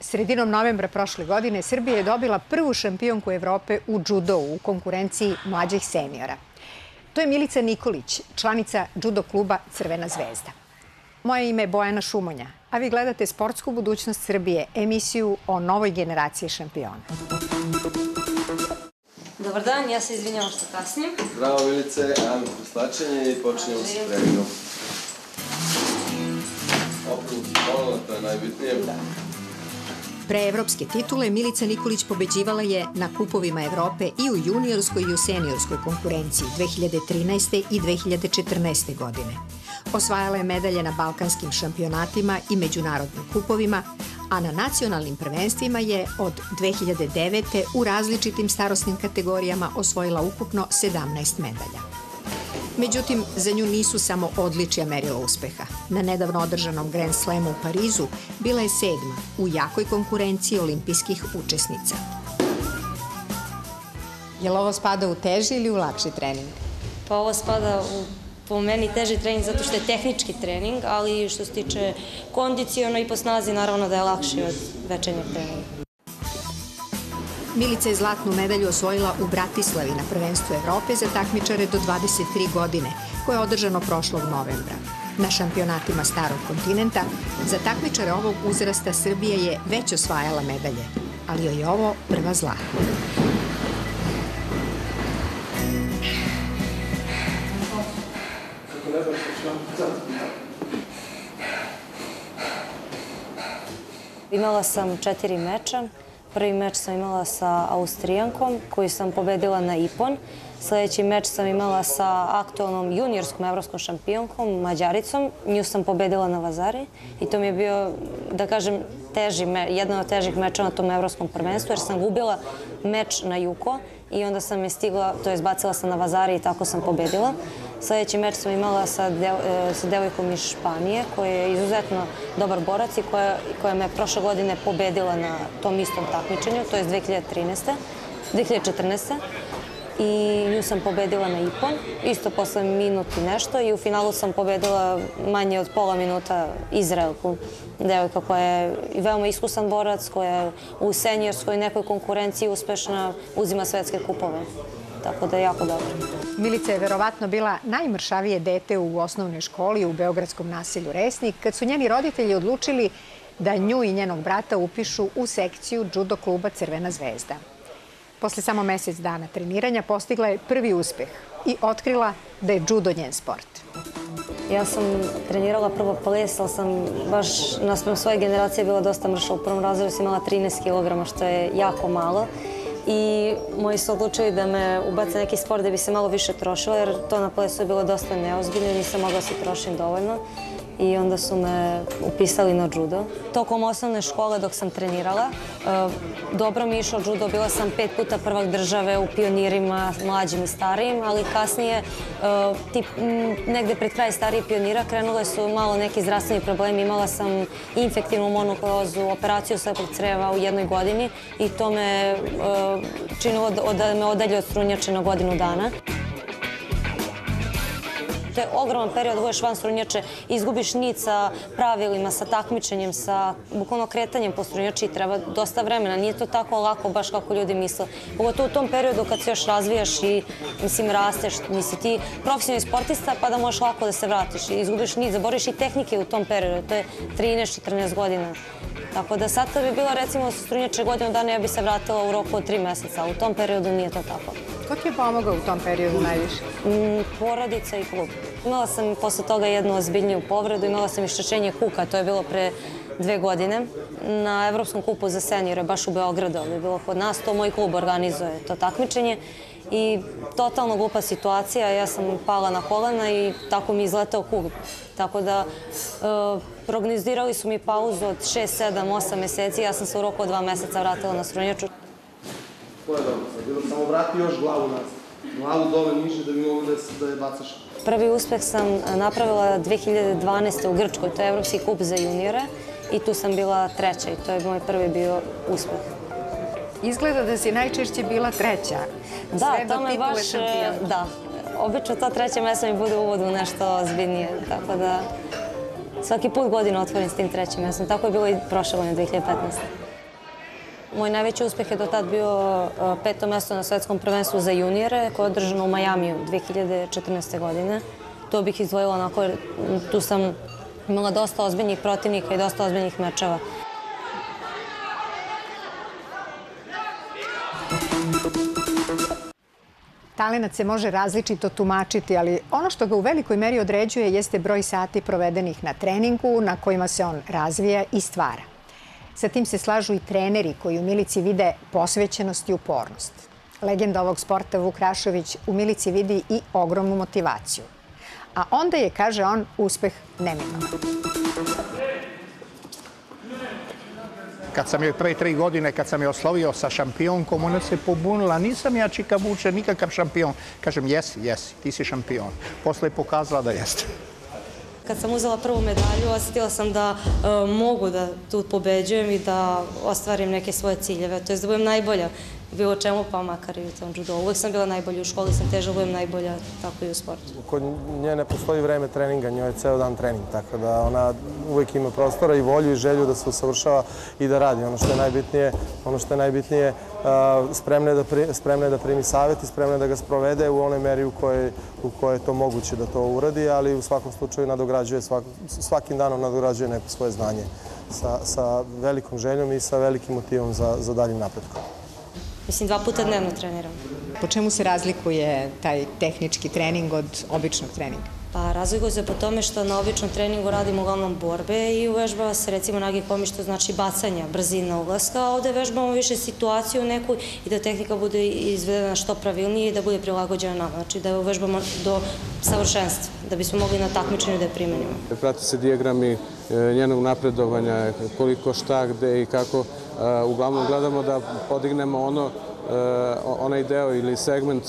Sredinom novembra prošle godine Srbija je dobila prvu šampionku Evrope u judo u konkurenciji mlađih seniora. To je Milica Nikolić, članica judo kluba Crvena zvezda. Moje ime je Bojana Šumonja, a vi gledate Sportsku budućnost Srbije, emisiju o novoj generaciji šampiona. Dobar dan, ja se izvinjavam što kasnim. Zdravo Milice, ajmo slačenje i počinjemo sa treningom. Opremu kimono, to je najbitnije. Da. Pre evropske titule Milica Nikolić pobeđivala je na kupovima Evrope i u juniorskoj i u seniorskoj konkurenciji 2013. i 2014. godine. Osvajala je medalje na balkanskim šampionatima i međunarodnim kupovima, a na nacionalnim prvenstvima je od 2009. u različitim starostnim kategorijama osvojila ukupno 17 medalja. Međutim, za nju nisu samo odličija merila uspeha. Na nedavno održanom Grand Slamu u Parizu bila je sedma u jakoj konkurenciji olimpijskih učesnica. Je li ovo spada u teži ili u lakši trening? Pa ovo spada u po meni teži trening zato što je tehnički trening, ali što se tiče kondicijono i po snazi naravno da je lakši od večernjeg treninga. Milica je zlatnu medalju osvojila u Bratislavi na prvenstvu Evrope za takmičare do 23 godine, koje je održano prošlog novembra. Na šampionatima starog kontinenta za takmičare ovog uzrasta Srbije je već osvajala medalje, ali joj je ovo prva zlatna. Imala sam četiri meča, Prvi meč sam imala sa Austrijankom koju sam pobedila na Ipon. Sledeći meč sam imala sa aktualnom juniorskom evropskom šampionkom, Mađaricom. Nju sam pobedila na Vazari i to mi je bio, da kažem, teži, jedan od težih meča na tom evropskom prvenstvu jer sam gubila meč na Juko i onda sam je stigla, to je zbacila sam na Vazari i tako sam pobedila. Sledeći meč sam imala sa, e, sa devojkom iz Španije, koja je izuzetno dobar borac i koja, koja me prošle godine pobedila na tom istom takmičenju, to je 2013. 2014 i nju sam pobedila na Ipon, isto posle minut i nešto i u finalu sam pobedila manje od pola minuta Izraelku, devojka koja je veoma iskusan borac, koja je u senjorskoj nekoj konkurenciji uspešna, uzima svetske kupove. Tako da je jako dobro. Milica je verovatno bila najmršavije dete u osnovnoj školi u Beogradskom naselju Resnik, kad su njeni roditelji odlučili da nju i njenog brata upišu u sekciju judo kluba Crvena zvezda. Posle samo mesec dana treniranja postigla je prvi uspeh i otkrila da je judo njen sport. Ja sam trenirala prvo ples, ali sam baš naspram svoje generacije bila dosta mrša. U prvom razredu sam imala 13 kg, što je jako malo. I moji su odlučili da me ubace neki sport da bi se malo više trošila, jer to na plesu je bilo dosta neozbiljno i nisam mogla da se trošim dovoljno i onda su me upisali na judo. Tokom osnovne škole dok sam trenirala, e, dobro mi išao judo, bila sam pet puta prvak države u pionirima, mlađim i starijim, ali kasnije, e, tip, negde pred kraj stariji pionira, krenule su malo neki zdravstveni problemi. Imala sam infektivnu monoklozu, operaciju slepog creva u jednoj godini i to me činilo da me odalje od strunjače na godinu dana. To je ogroman period, budeš van strunjače, izgubiš nit sa pravilima, sa takmičenjem, sa bukvalno kretanjem po strunjači treba dosta vremena. Nije to tako lako baš kako ljudi misle. Pogotovo u tom periodu kad se još razvijaš i mislim rasteš, nisi ti profesionalni sportista pa da možeš lako da se vratiš. Izgubiš nit, zaboriš i tehnike u tom periodu. To je 13-14 godina. Tako da sad kad bi bilo recimo strunjače godinu dana ja bi se vratila u roku od tri meseca, u tom periodu nije to tako. Ko ti je pomogao u tom periodu najviše? Mm, porodica i klub. Imala sam posle toga jednu ozbiljniju povredu, imala sam iščešenje kuka, to je bilo pre dve godine na Evropskom kupu za senjore, baš u Beogradu, ali je bilo kod nas, to moj klub organizuje to takmičenje i totalno glupa situacija, ja sam pala na kolena i tako mi izletao kuk. Tako da e, prognozirali su mi pauzu od 6, 7, 8 meseci, ja sam se u roku od dva meseca vratila na strunjaču. To je dobro, sad bilo samo vrati još glavu nazad. Glavu dole niže da bi mogu da, da je bacaš Prvi uspeh sam napravila 2012. u Grčkoj, to je Evropski kup za juniore i tu sam bila treća i to je moj prvi bio uspeh. Izgleda da si najčešće bila treća. Da, Sve to me baš, šampiona. da. Obično to treće mesto mi bude u uvodu nešto ozbiljnije, tako da svaki put godinu otvorim s tim trećim mestom. Tako je bilo i prošle godine, 2015. Moj najveći uspeh je do tad bio uh, peto mesto na svetskom prvenstvu za junijere koje je održano u Majamiju 2014. godine. To bih izdvojila onako, tu sam imala dosta ozbiljnih protivnika i dosta ozbiljnih mečeva. Talenat se može različito tumačiti, ali ono što ga u velikoj meri određuje jeste broj sati provedenih na treningu na kojima se on razvija i stvara. Sa tim se slažu i treneri koji u Milici vide posvećenost i upornost. Legenda ovog sporta Vuk Rašović u Milici vidi i ogromnu motivaciju. A onda je, kaže on, uspeh neminovan. kad sam joj pre tri godine, kad sam je oslovio sa šampionkom, ona se pobunila. Nisam ja Čika Vuče, nikakav šampion. Kažem, jesi, jesi, ti si šampion. Posle je pokazala da jeste. Kad sam uzela prvu medalju, osetila sam da e, mogu da tu pobeđujem i da ostvarim neke svoje ciljeve, to je da budem najbolja bilo čemu, pa makar i u tom judo. Uvijek sam bila najbolja u školi, sam teža, budem najbolja, tako i u sportu. Kod nje ne postoji vreme treninga, njoj je ceo dan trening, tako da ona uvek ima prostora i volju i želju da se usavršava i da radi. Ono što je najbitnije, ono što je najbitnije, spremna je da, pri, spremna je da primi savjet i spremna je da ga sprovede u onoj meri u kojoj, u kojoj je to moguće da to uradi, ali u svakom slučaju nadograđuje, svak, svakim danom nadograđuje neko svoje znanje sa, sa velikom željom i sa velikim motivom za, za daljim napretkom. Mislim, dva puta dnevno treniram. Po čemu se razlikuje taj tehnički trening od običnog treninga? Pa razlikuje se po tome što na običnom treningu radimo uglavnom borbe i uvežbava se recimo nagi komi što znači bacanja, brzina ulaska, a ovde vežbamo više situaciju neku i da tehnika bude izvedena što pravilnije i da bude prilagođena nama. Znači da uvežbamo do savršenstva, da bismo mogli na takmičenju da je primenimo. Prate se dijagrami njenog napredovanja, koliko šta, gde i kako. Uglavnom gledamo da podignemo ono onaj deo ili segment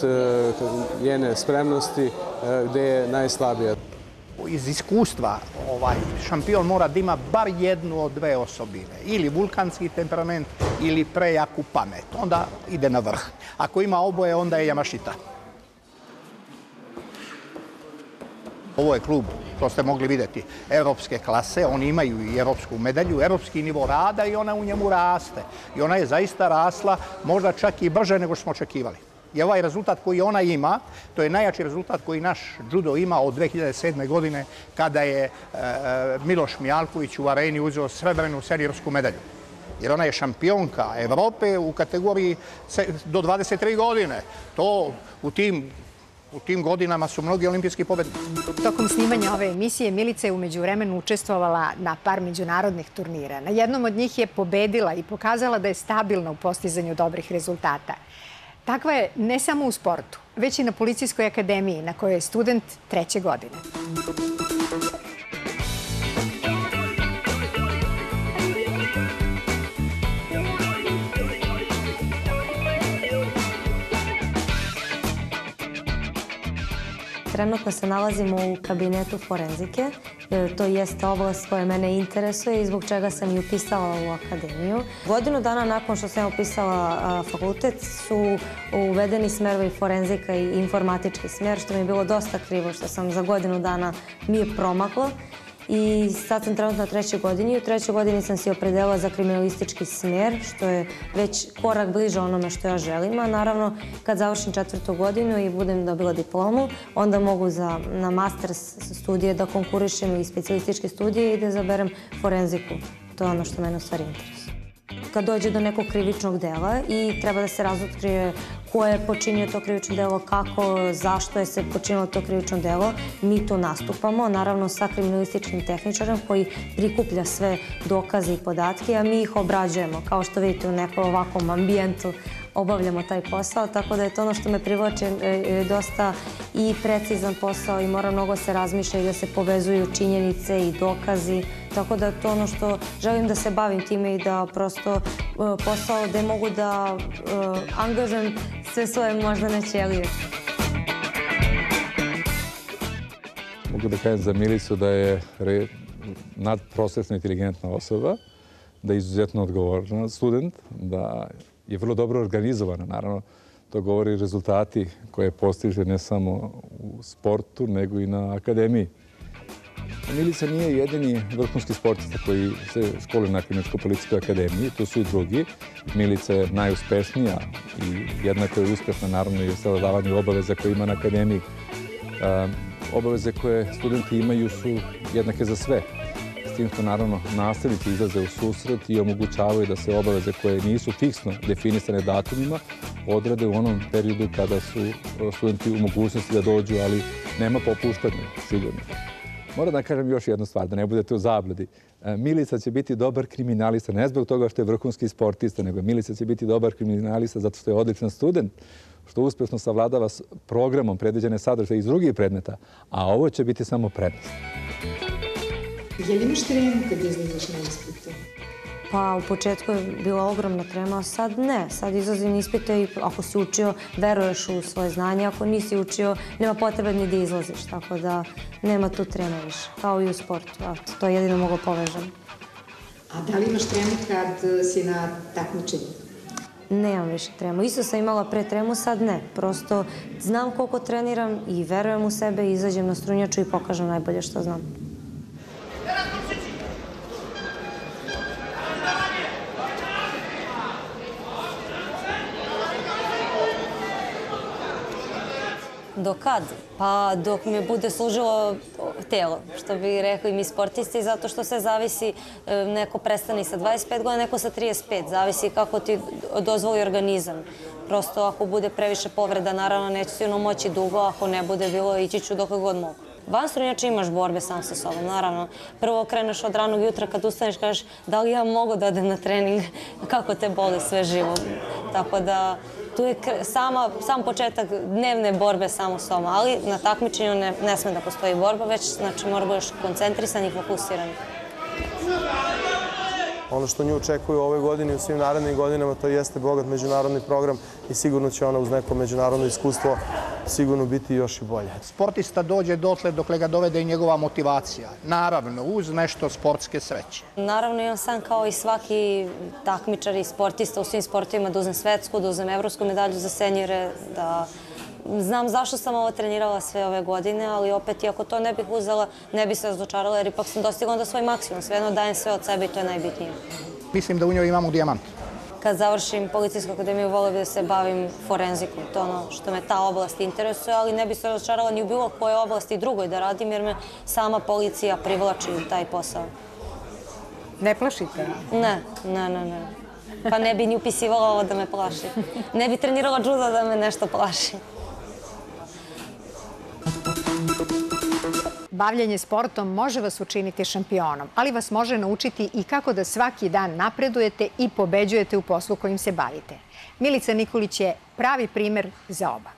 njene spremnosti gde je najslabija. Iz iskustva ovaj šampion mora da ima bar jednu od dve osobine. Ili vulkanski temperament ili prejaku pamet. Onda ide na vrh. Ako ima oboje, onda je Jamašita. Ovo je klub, to ste mogli videti, evropske klase, oni imaju i evropsku medalju, evropski nivo rada i ona u njemu raste. I ona je zaista rasla, možda čak i brže nego što smo očekivali. I ovaj rezultat koji ona ima, to je najjači rezultat koji naš judo ima od 2007. godine kada je e, Miloš Mijalković u areni uzeo srebrenu seniorsku medalju. Jer ona je šampionka Evrope u kategoriji do 23 godine. To u tim U tim godinama su mnogi olimpijski pobednici. Tokom snimanja ove emisije Milica je umeđu vremenu učestvovala na par međunarodnih turnira. Na jednom od njih je pobedila i pokazala da je stabilna u postizanju dobrih rezultata. Takva je ne samo u sportu, već i na Policijskoj akademiji na kojoj je student treće godine. Trenutno se nalazimo u kabinetu forenzike. To jeste oblast koja mene interesuje i zbog čega sam i upisala u akademiju. Godinu dana nakon što sam upisala fakultet su uvedeni smerovi forenzika i informatički smer, što mi je bilo dosta krivo, što sam za godinu dana mi je promaklo i sad sam trenutno na trećoj godini u trećoj godini sam se opredelila za kriminalistički smer, što je već korak bliže onome što ja želim, a naravno kad završim četvrtu godinu i budem dobila diplomu, onda mogu za, na master studije da konkurišem i specijalističke studije i da zaberem forenziku. To je ono što mene u stvari interesuje kad dođe do nekog krivičnog dela i treba da se razotkrije ko je počinio to krivično delo, kako, zašto je se počinilo to krivično delo. Mi tu nastupamo, naravno sa kriminalističkim tehničarom koji prikuplja sve dokaze i podatke, a mi ih obrađujemo, kao što vidite u nekom ovakvom ambijentu obavljamo taj posao, tako da je to ono što me privlače e, dosta i precizan posao i mora mnogo se razmišlja i da se povezuju činjenice i dokazi, tako da to ono što želim da se bavim time i da prosto e, posao gde mogu da e, angažujem sve svoje moždane ćelije. mogu da kažem za Milicu da je re, inteligentna osoba, da je izuzetno odgovorna student, da je vrlo dobro organizovana, naravno. To govori rezultati koje postiže ne samo u sportu, nego i na akademiji. Milica nije jedini vrhunski sportista koji se školuje na Kliničko-policijskoj akademiji, tu su i drugi. Milica je najuspešnija i jednako je uspešna naravno i u savladavanju obaveza koje ima na akademiji. Obaveze koje studenti imaju su jednake za sve. S tim što naravno nastavnici izlaze u susret i omogućavaju da se obaveze koje nisu fiksno definisane datumima odrade u onom periodu kada su studenti u mogućnosti da dođu, ali nema popuštanja, sigurno. Moram da kažem još jednu stvar, da ne budete u zabludi. Milica će biti dobar kriminalista, ne zbog toga što je vrhunski sportista, nego Milica će biti dobar kriminalista zato što je odličan student, što uspešno savladava s programom predviđene sadržaje iz drugih predmeta, a ovo će biti samo prednost. Je li imaš tremu kad izlaziš na ispite? Pa u početku je bila ogromna trema, a sad ne. Sad izlazi na ispite i ako si učio, veruješ u svoje znanje. Ako nisi učio, nema potrebe ni da izlaziš. Tako da nema tu trema više, kao i u sportu. A to jedino mogu povežem. A da li imaš tremu kad si na takmičenju? Nemam više tremu. Isto sam imala pre tremu, sad ne. Prosto znam koliko treniram i verujem u sebe, izađem na strunjaču i pokažem najbolje što znam. Do kad? Pa dok mi bude služilo telo, što bi rekli mi sportisti, zato što sve zavisi, neko prestane sa 25 godina, neko sa 35, zavisi kako ti dozvoli organizam. Prosto ako bude previše povreda, naravno neću sigurno moći dugo, ako ne bude bilo, ići ću dok god mogu. Van strunjača imaš borbe sam sa sobom, naravno. Prvo kreneš od ranog jutra kad ustaneš, kažeš da li ja mogu da odem na trening, kako te boli sve živo. Tako da tu je sama, sam početak dnevne borbe samo s sobom, ali na takmičenju ne, ne sme da postoji borba, već znači mora budeš koncentrisan i fokusiran. Ono što nju očekuje u ovoj godini i u svim narednim godinama, to jeste bogat međunarodni program i sigurno će ona uz neko međunarodno iskustvo sigurno biti još i bolje. Sportista dođe dotle dokle ga dovede i njegova motivacija. Naravno, uz nešto sportske sreće. Naravno, imam sam kao i svaki takmičar i sportista u svim sportovima da uzem svetsku, da uzem evropsku medalju za senjere, da Znam zašto sam ovo trenirala sve ove godine, ali opet, iako to ne bih uzela, ne bih se razočarala, jer ipak sam dostigla onda svoj maksimum. Svejedno dajem sve od sebe i to je najbitnije. Mislim da u njoj imamo dijamant. Kad završim policijsku akademiju, volio bih da se bavim forenzikom. To je ono što me ta oblast interesuje, ali ne bih se razočarala ni u bilo koje oblasti drugoj da radim, jer me sama policija privlači u taj posao. Ne plašite? Ne, ne, ne, ne. Pa ne bi ni upisivala ovo da me plaši. Ne bi trenirala judo da me nešto plaši. Bavljanje sportom može vas učiniti šampionom, ali vas može naučiti i kako da svaki dan napredujete i pobeđujete u poslu kojim se bavite. Milica Nikolić je pravi primer za oba.